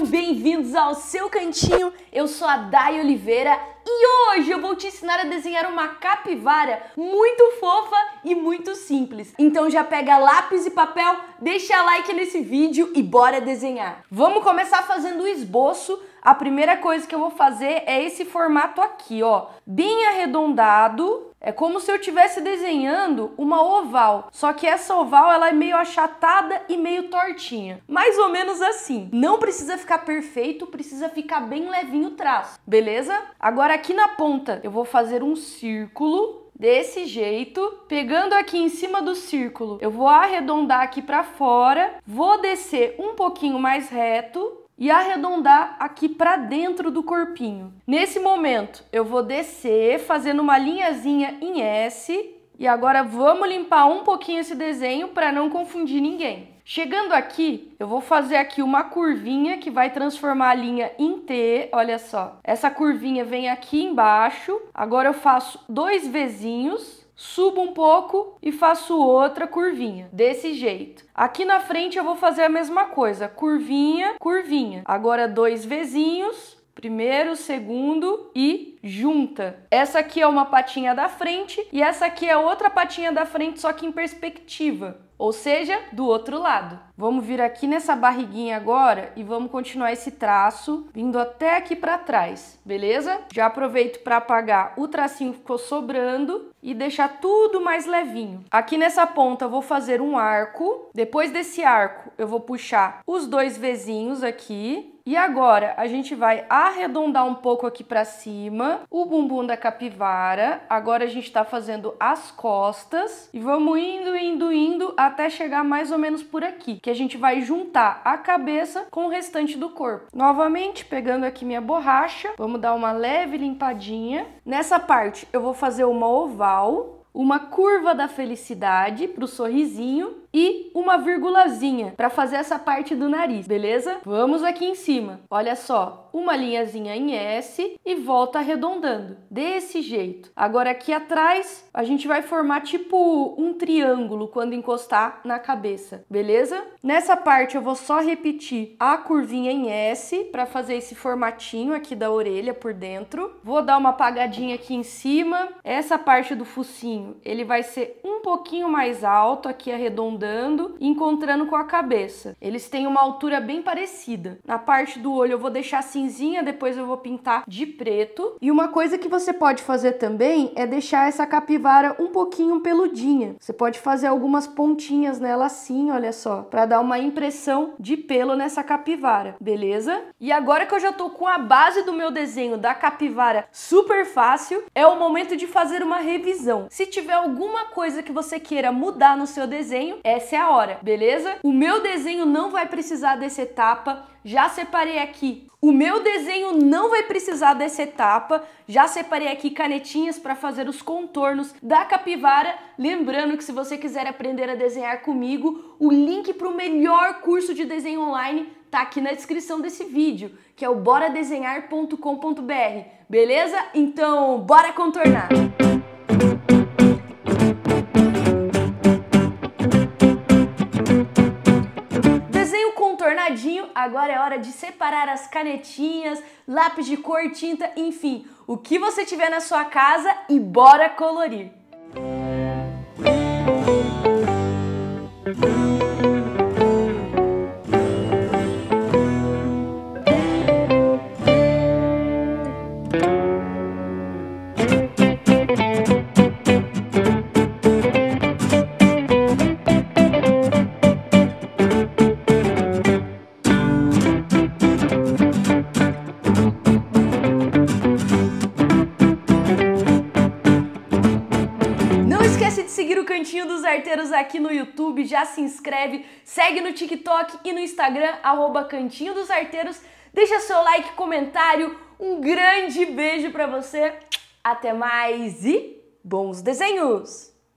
Sejam bem-vindos ao seu cantinho. Eu sou a Dai Oliveira e hoje eu vou te ensinar a desenhar uma capivara muito fofa e muito simples. Então já pega lápis e papel, deixa like nesse vídeo e bora desenhar. Vamos começar fazendo o esboço. A primeira coisa que eu vou fazer é esse formato aqui, ó, bem arredondado, é como se eu estivesse desenhando uma oval, só que essa oval ela é meio achatada e meio tortinha. Mais ou menos assim. Não precisa ficar perfeito, precisa ficar bem levinho o traço, beleza? Agora aqui na ponta eu vou fazer um círculo desse jeito, pegando aqui em cima do círculo, eu vou arredondar aqui para fora, vou descer um pouquinho mais reto e arredondar aqui para dentro do corpinho. Nesse momento, eu vou descer fazendo uma linhazinha em S e agora vamos limpar um pouquinho esse desenho para não confundir ninguém. Chegando aqui, eu vou fazer aqui uma curvinha que vai transformar a linha em T, olha só. Essa curvinha vem aqui embaixo, agora eu faço dois Vzinhos subo um pouco e faço outra curvinha, desse jeito. Aqui na frente eu vou fazer a mesma coisa, curvinha, curvinha. Agora dois Vzinhos, primeiro, segundo e junta. Essa aqui é uma patinha da frente e essa aqui é outra patinha da frente, só que em perspectiva ou seja, do outro lado. Vamos vir aqui nessa barriguinha agora e vamos continuar esse traço vindo até aqui para trás, beleza? Já aproveito para apagar o tracinho que ficou sobrando e deixar tudo mais levinho. Aqui nessa ponta eu vou fazer um arco, depois desse arco eu vou puxar os dois Vzinhos aqui e agora a gente vai arredondar um pouco aqui para cima o bumbum da capivara. Agora a gente está fazendo as costas e vamos indo, indo, indo até chegar mais ou menos por aqui, que a gente vai juntar a cabeça com o restante do corpo. Novamente, pegando aqui minha borracha, vamos dar uma leve limpadinha. Nessa parte eu vou fazer uma oval, uma curva da felicidade para o sorrisinho e uma virgulazinha para fazer essa parte do nariz, beleza? Vamos aqui em cima. Olha só, uma linhazinha em S e volta arredondando, desse jeito. Agora aqui atrás, a gente vai formar tipo um triângulo quando encostar na cabeça, beleza? Nessa parte eu vou só repetir a curvinha em S para fazer esse formatinho aqui da orelha por dentro. Vou dar uma apagadinha aqui em cima. Essa parte do focinho, ele vai ser um pouquinho mais alto aqui arredondando e encontrando com a cabeça. Eles têm uma altura bem parecida. Na parte do olho eu vou deixar cinzinha, depois eu vou pintar de preto. E uma coisa que você pode fazer também é deixar essa capivara um pouquinho peludinha. Você pode fazer algumas pontinhas nela assim, olha só, para dar uma impressão de pelo nessa capivara, beleza? E agora que eu já tô com a base do meu desenho da capivara super fácil, é o momento de fazer uma revisão. Se tiver alguma coisa que você queira mudar no seu desenho, essa é a hora, beleza? O meu desenho não vai precisar dessa etapa, já separei aqui. O meu desenho não vai precisar dessa etapa, já separei aqui canetinhas para fazer os contornos da capivara. Lembrando que se você quiser aprender a desenhar comigo, o link para o melhor curso de desenho online tá aqui na descrição desse vídeo, que é o boradesenhar.com.br, beleza? Então, bora contornar! agora separar as canetinhas, lápis de cor, tinta, enfim, o que você tiver na sua casa e bora colorir. Cantinho dos Arteiros aqui no YouTube, já se inscreve, segue no TikTok e no Instagram, arroba Cantinho dos Arteiros, deixa seu like, comentário, um grande beijo pra você, até mais e bons desenhos!